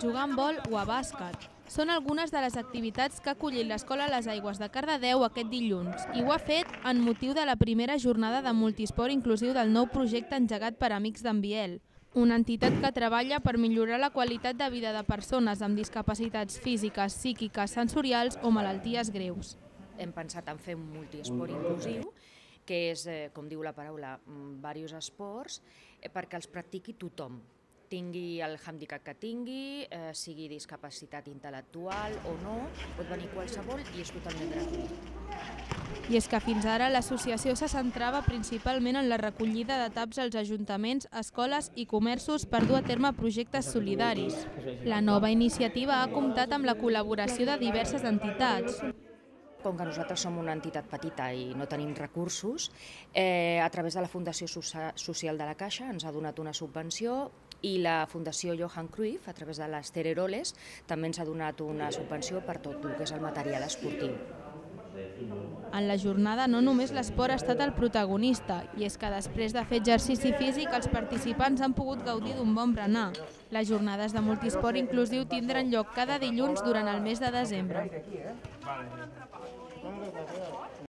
jugar amb vol o a bàsquet. Són algunes de les activitats que ha acollit l'Escola Les Aigües de Cardedeu aquest dilluns i ho ha fet en motiu de la primera jornada de multisport inclusiu del nou projecte engegat per Amics d'en Biel, una entitat que treballa per millorar la qualitat de vida de persones amb discapacitats físiques, psíquiques, sensorials o malalties greus. Hem pensat en fer un multiesport inclusiu, que és, eh, com diu la paraula, mm, diversos esports, eh, perquè els practiqui tothom, tingui el handicap que tingui, eh, sigui discapacitat intel·lectual o no, pot venir qualsevol i és totalment gratuït. I és que fins ara l'associació se centrava principalment en la recollida de taps als ajuntaments, escoles i comerços per dur a terme projectes solidaris. La nova iniciativa ha comptat amb la col·laboració de diverses entitats, Com que nosaltres som una entitat petita i no tenim recursos, eh, a través de la Fundació Socia- Social de la Caixa ens ha donat una subvenció i la Fundació Johan Cruyff, a través de les Tereroles, també ens ha donat una subvenció per tot el que és el material esportiu. En la jornada no només l'esport ha estat el protagonista, i és que després de fer exercici físic els participants han pogut gaudir d'un bon berenar. Les jornades de multisport inclusiu tindran lloc cada dilluns durant el mes de desembre.